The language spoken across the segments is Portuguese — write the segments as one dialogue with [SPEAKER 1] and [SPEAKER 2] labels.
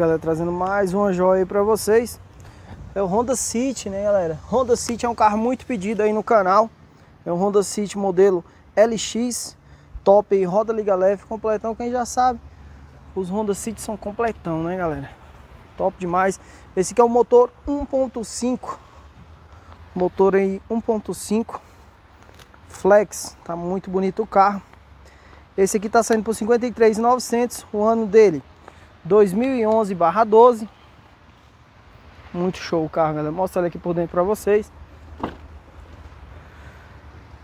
[SPEAKER 1] Galera, trazendo mais uma joia aí pra vocês. É o Honda City, né, galera? Honda City é um carro muito pedido aí no canal. É um Honda City modelo LX, top aí, roda liga leve, completão, quem já sabe. Os Honda City são completão, né, galera? Top demais. Esse aqui é o motor 1.5. Motor aí 1.5. Flex, tá muito bonito o carro. Esse aqui tá saindo por 53.900, o ano dele 2011/12. Muito show o carro, galera. Mostra ele aqui por dentro para vocês.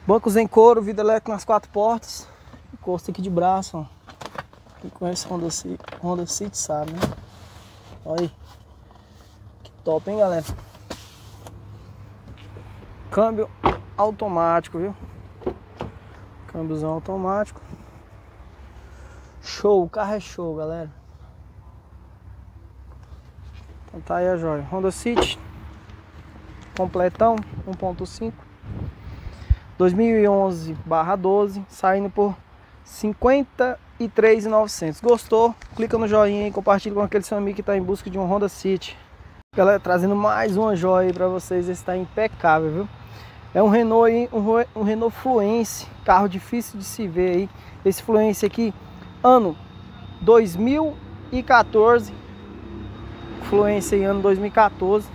[SPEAKER 1] Bancos em couro, vidro elétrico nas quatro portas. Encosto aqui de braço, ó. Quem conhece Honda City, Honda City sabe, né? Olha aí. Que top, hein, galera? Câmbio automático, viu? Câmbiozão automático. Show, o carro é show, galera. Então tá aí a joia. Honda City. Completão, 1.5. 2011/12, saindo por 53.900. Gostou? Clica no joinha e compartilha com aquele seu amigo que está em busca de um Honda City. Galera, trazendo mais uma joia para vocês, está impecável, viu? É um Renault aí, um, um Renault Fluence, carro difícil de se ver aí. Esse Fluence aqui, ano 2014. Fluence aí, ano 2014.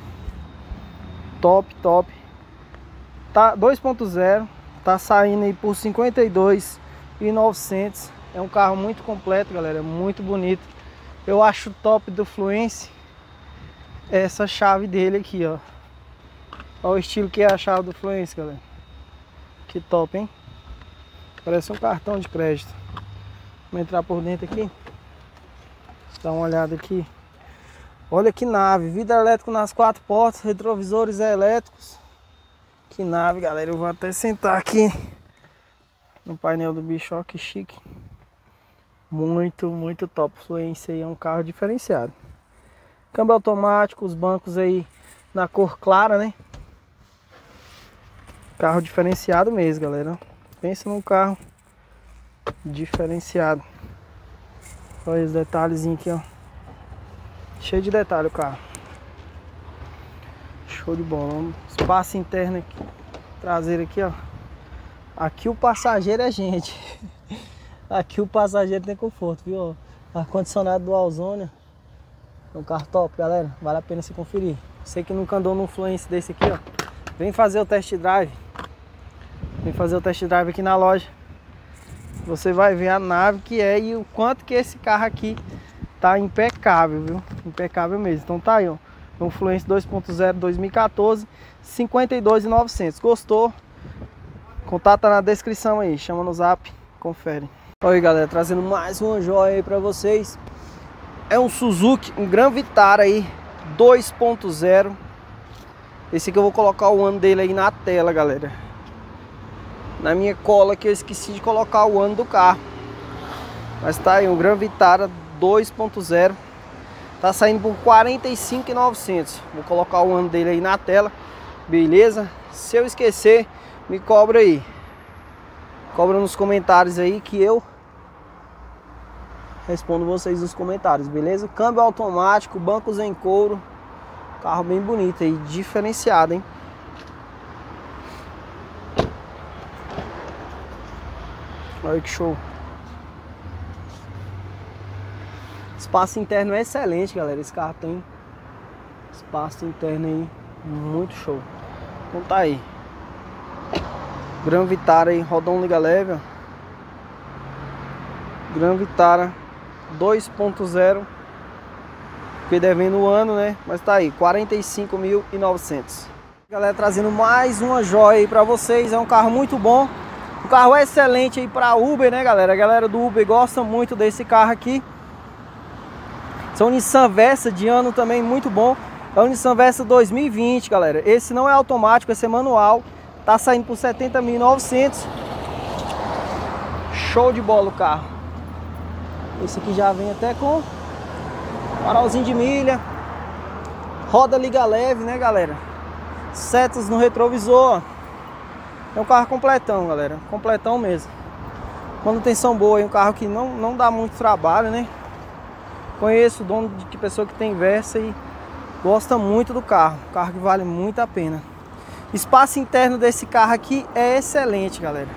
[SPEAKER 1] Top, top. Tá 2.0, tá saindo aí por 52.900. É um carro muito completo, galera, muito bonito. Eu acho top do Fluence essa chave dele aqui, ó. Olha o estilo que é a chave do Fluence, galera. Que top, hein? Parece um cartão de crédito. Vamos entrar por dentro aqui. Dá uma olhada aqui. Olha que nave. Vidro elétrico nas quatro portas. Retrovisores elétricos. Que nave, galera. Eu vou até sentar aqui no painel do bicho. Ó, que chique. Muito, muito top. Fluência aí é um carro diferenciado. Câmbio automático, os bancos aí na cor clara, né? Carro diferenciado mesmo, galera. Pensa num carro diferenciado. Olha os detalhezinhos aqui, ó. Cheio de detalhe o carro. Show de bola. Espaço interno aqui. Traseiro aqui, ó. Aqui o passageiro é gente. Aqui o passageiro tem conforto, viu? Ar-condicionado do Alzônia. É um carro top, galera. Vale a pena se conferir. Você que nunca andou num Fluence desse aqui, ó. Vem fazer o test drive. Vem fazer o test drive aqui na loja. Você vai ver a nave que é e o quanto que esse carro aqui tá impecável, viu? Impecável mesmo. Então tá aí, ó. Um Fluence 2.0 2014, 52.900. Gostou? Contato na descrição aí, chama no zap, confere. Aí, galera, trazendo mais uma joia aí para vocês. É um Suzuki, um Gran Vitara aí, 2.0. Esse aqui eu vou colocar o ano dele aí na tela, galera na minha cola que eu esqueci de colocar o ano do carro. Mas tá aí, um Gran Vitara 2.0. Tá saindo por 45.900. Vou colocar o ano dele aí na tela. Beleza? Se eu esquecer, me cobra aí. Cobra nos comentários aí que eu respondo vocês nos comentários, beleza? Câmbio automático, bancos em couro. Carro bem bonito aí, diferenciado, hein? Olha que show. Espaço interno é excelente, galera. Esse carro tem espaço interno aí muito show. Então tá aí. Gran Vitara aí, rodão liga leve, ó. Gran Vitara 2.0 Fiquei devendo o ano, né? Mas tá aí, 45.900 Galera, trazendo mais uma joia aí pra vocês É um carro muito bom um carro excelente aí para Uber, né, galera? A galera do Uber gosta muito desse carro aqui. São Nissan Versa de ano também muito bom. É o Nissan Versa 2020, galera. Esse não é automático, esse é manual. Tá saindo por 70.900. Show de bola o carro. Esse aqui já vem até com farolzinho de milha. Roda liga leve, né, galera? Setas no retrovisor. É um carro completão, galera. Completão mesmo. Manutenção boa, é um carro que não, não dá muito trabalho, né? Conheço o dono de pessoa que tem Versa e gosta muito do carro. Carro que vale muito a pena. Espaço interno desse carro aqui é excelente, galera.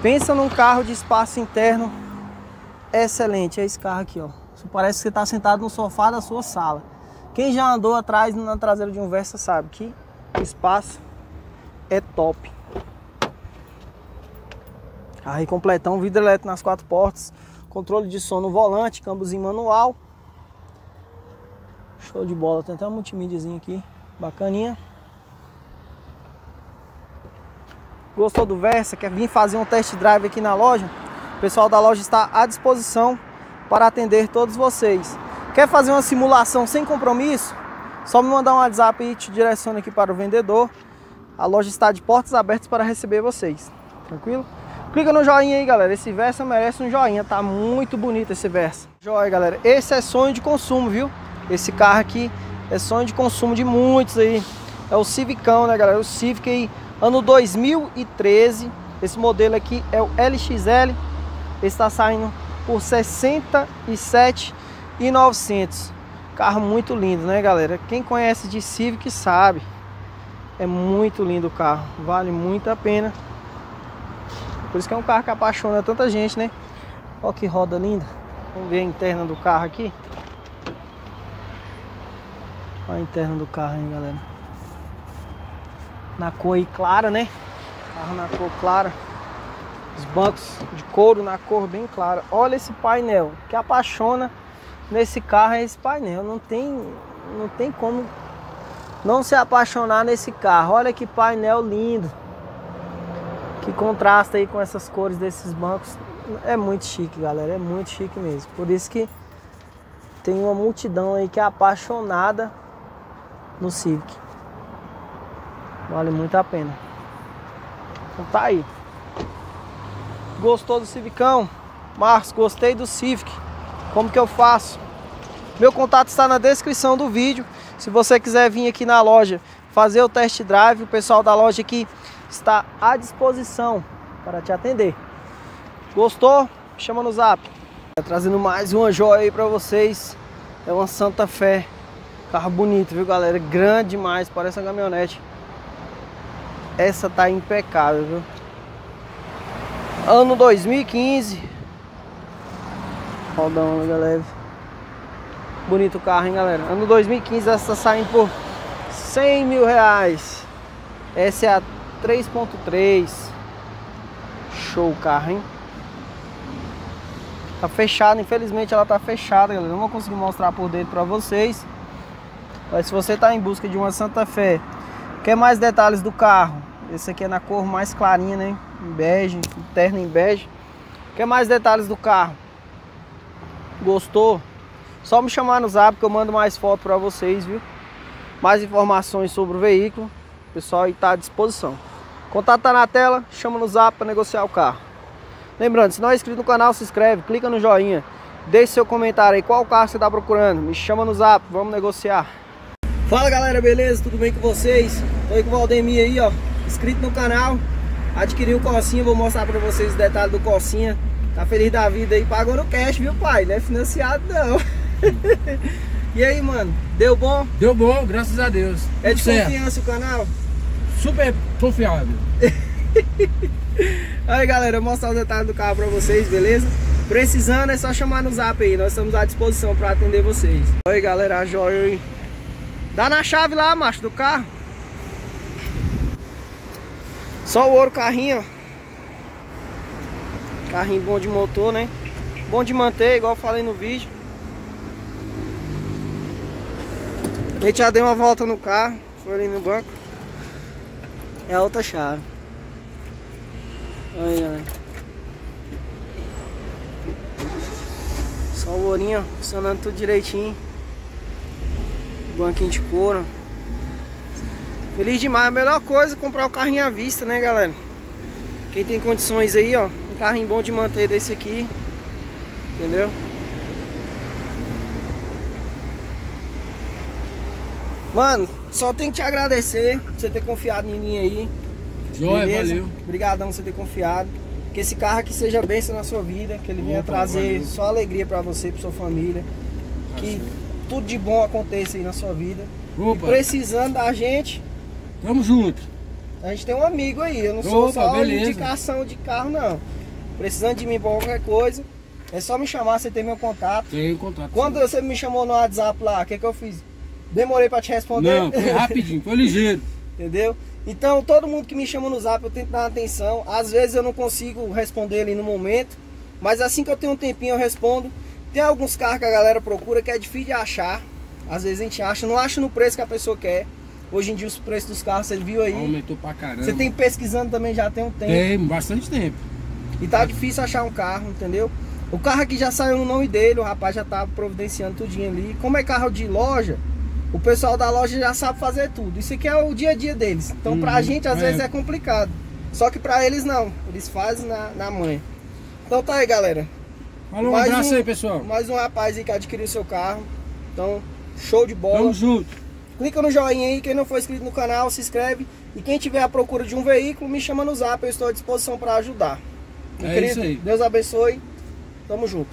[SPEAKER 1] Pensa num carro de espaço interno excelente. É esse carro aqui, ó. Parece que você está sentado no sofá da sua sala. Quem já andou atrás na traseira de um Versa sabe que o espaço é top. Aí completão, vidro elétrico nas quatro portas, controle de som no volante, câmbiozinho manual. Show de bola, tem até um multimídiazinho aqui, bacaninha. Gostou do Versa? Quer vir fazer um test drive aqui na loja? O pessoal da loja está à disposição para atender todos vocês. Quer fazer uma simulação sem compromisso? Só me mandar um WhatsApp e te direciona aqui para o vendedor. A loja está de portas abertas para receber vocês. Tranquilo? Clica no joinha aí, galera. Esse Versa merece um joinha. Tá muito bonito esse Versa. Joia, galera. Esse é sonho de consumo, viu? Esse carro aqui é sonho de consumo de muitos aí. É o Civicão, né, galera? O Civic aí, ano 2013. Esse modelo aqui é o LXL. Está saindo por 67.900. Carro muito lindo, né, galera? Quem conhece de Civic sabe. É muito lindo o carro. Vale muito a pena. Por isso que é um carro que apaixona tanta gente, né? Olha que roda linda. Vamos ver a interna do carro aqui. Olha a interna do carro, hein, galera. Na cor clara, né? Carro na cor clara. Os bancos de couro na cor bem clara. Olha esse painel. O que apaixona nesse carro é esse painel. Não tem, não tem como não se apaixonar nesse carro. Olha que painel lindo que contrasta aí com essas cores desses bancos. É muito chique, galera, é muito chique mesmo. Por isso que tem uma multidão aí que é apaixonada no Civic. Vale muito a pena. Então tá aí. Gostou do Civicão? Marcos, gostei do Civic. Como que eu faço? Meu contato está na descrição do vídeo. Se você quiser vir aqui na loja fazer o test drive, o pessoal da loja aqui está à disposição para te atender. Gostou? Chama no zap. Trazendo mais uma joia aí para vocês. É uma Santa Fé. Carro bonito, viu galera? Grande demais, parece uma caminhonete. Essa tá impecável, viu? Ano 2015. Rodão, galera. Bonito carro, hein, galera? Ano 2015, essa tá saindo por 100 mil reais. Essa é a 3.3 Show o carro, hein? Tá fechado, infelizmente ela tá fechada, galera. Não vou conseguir mostrar por dentro pra vocês. Mas se você tá em busca de uma Santa Fé, quer mais detalhes do carro? Esse aqui é na cor mais clarinha, né? Em bege, interno em bege. Quer mais detalhes do carro? Gostou? Só me chamar no zap que eu mando mais fotos pra vocês, viu? Mais informações sobre o veículo. O pessoal aí tá à disposição. Contato tá na tela, chama no zap para negociar o carro. Lembrando, se não é inscrito no canal, se inscreve, clica no joinha. Deixe seu comentário aí, qual carro você está procurando. Me chama no zap, vamos negociar. Fala galera, beleza? Tudo bem com vocês? Tô aí com o Valdemir aí, ó. Inscrito no canal. Adquiri o Corsinha, vou mostrar para vocês os detalhes do Corsinha. Tá feliz da vida aí, pagou no cash, viu pai? Não é financiado não. e aí, mano? Deu bom?
[SPEAKER 2] Deu bom, graças a Deus.
[SPEAKER 1] É de certo. confiança o canal?
[SPEAKER 2] Super confiável.
[SPEAKER 1] aí galera, vou mostrar os detalhes do carro pra vocês, beleza? Precisando é só chamar no zap aí, nós estamos à disposição para atender vocês. Oi galera, a joia aí. Dá na chave lá, macho, do carro. Só o ouro carrinho, Carrinho bom de motor, né? Bom de manter, igual eu falei no vídeo. A gente já deu uma volta no carro, foi ali no banco. É a outra chave. Aí, ó. Só o ourinho funcionando tudo direitinho. Banquinho de couro. Feliz demais. A melhor coisa é comprar o carrinho à vista, né, galera? Quem tem condições aí, ó. Um carrinho bom de manter desse aqui. Entendeu? Mano, só tenho que te agradecer por você ter confiado em mim aí.
[SPEAKER 2] Joia, valeu.
[SPEAKER 1] Obrigadão por você ter confiado. Que esse carro aqui seja bênção na sua vida, que ele venha Opa, trazer valeu. só alegria para você, para sua família. Que tudo de bom aconteça aí na sua vida.
[SPEAKER 2] Opa,
[SPEAKER 1] E precisando da gente,
[SPEAKER 2] tamo junto.
[SPEAKER 1] a gente tem um amigo aí. Eu não sou
[SPEAKER 2] Opa,
[SPEAKER 1] só
[SPEAKER 2] beleza.
[SPEAKER 1] indicação de carro, não. Precisando de mim pra qualquer coisa, é só me chamar, você tem meu contato.
[SPEAKER 2] Tenho contato.
[SPEAKER 1] Quando você me chamou no WhatsApp lá, o que, que eu fiz? Demorei pra te responder.
[SPEAKER 2] Não, foi rapidinho, foi ligeiro.
[SPEAKER 1] Entendeu? Então, todo mundo que me chama no zap, eu tento dar atenção. Às vezes eu não consigo responder ali no momento, mas assim que eu tenho um tempinho eu respondo. Tem alguns carros que a galera procura que é difícil de achar. Às vezes a gente acha, não acha no preço que a pessoa quer. Hoje em dia os preços dos carros, você viu aí.
[SPEAKER 2] Aumentou pra caramba.
[SPEAKER 1] Você tem pesquisando também já tem um tempo.
[SPEAKER 2] Tem bastante tempo.
[SPEAKER 1] E tá difícil achar um carro, entendeu? O carro aqui já saiu no nome dele, o rapaz já tá providenciando tudinho ali. Como é carro de loja, o pessoal da loja já sabe fazer tudo. Isso aqui é o dia a dia deles. Então pra
[SPEAKER 2] Uhum,
[SPEAKER 1] gente às
[SPEAKER 2] é.
[SPEAKER 1] vezes é complicado. Só que pra eles não. Eles fazem na, na manha. Então tá aí, galera.
[SPEAKER 2] Falou, um
[SPEAKER 1] Mais
[SPEAKER 2] abraço
[SPEAKER 1] um-
[SPEAKER 2] aí, pessoal.
[SPEAKER 1] Mais um rapaz aí que adquiriu seu carro. Então, show de bola.
[SPEAKER 2] Tamo junto.
[SPEAKER 1] Clica no joinha aí, quem não for inscrito no canal, se inscreve. E quem tiver à procura de um veículo, me chama no zap, eu estou à disposição para ajudar. Meu
[SPEAKER 2] É
[SPEAKER 1] querido,
[SPEAKER 2] isso aí.
[SPEAKER 1] Deus abençoe. Tamo junto.